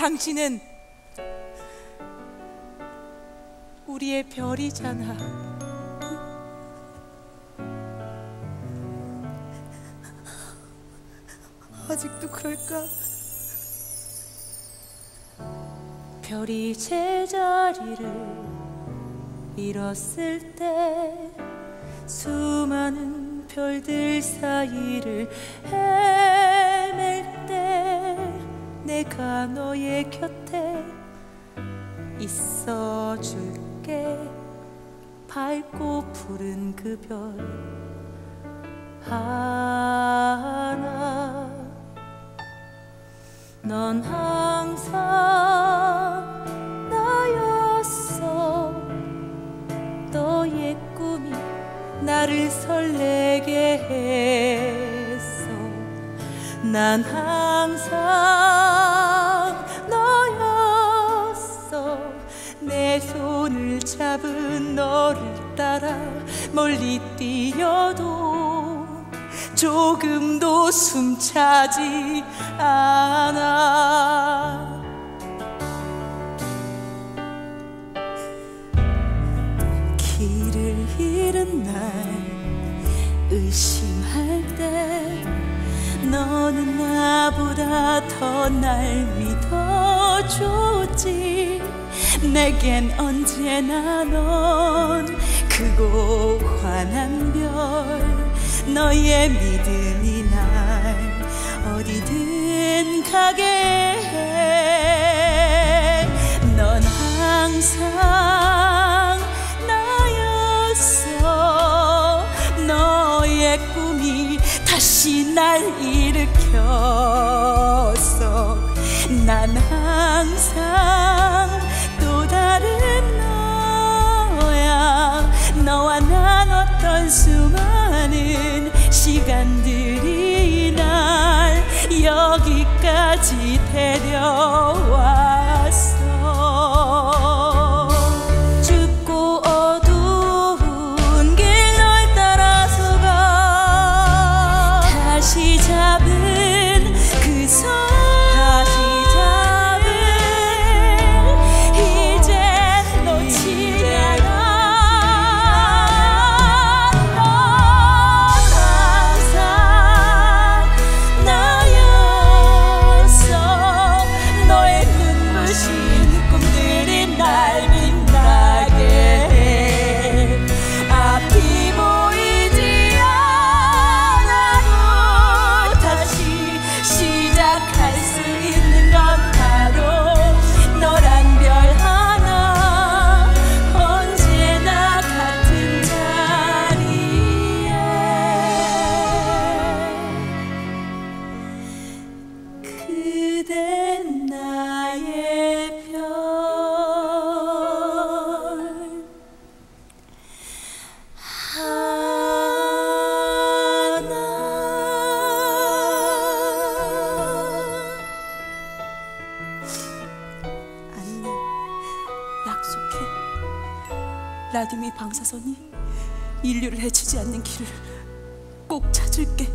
당신은 우리의 별이잖아. 아직도 그럴까? 별이 제자리를 잃었을 때 수많은 별들 사이를 헤 곁에 있어 줄게. 밝고 푸른 그 별 하나. 넌 항상 나였어. 너의 꿈이 나를 설레게 했어. 난 항상 손을 잡은 너를 따라 멀리 뛰어도 조금도 숨차지 않아. 길을 잃은 날 의심할 때 너는 나보다 더 날 믿어줬지 내겐 언제나 넌 크고 환한 별. 너의 믿음이 날 어디든 가게 해 넌 항상 나였어. 너의 꿈이 다시 날 일으켰어. 난 항상 지 데려 라디미 방사선이 인류를 해치지 않는 길을 꼭 찾을게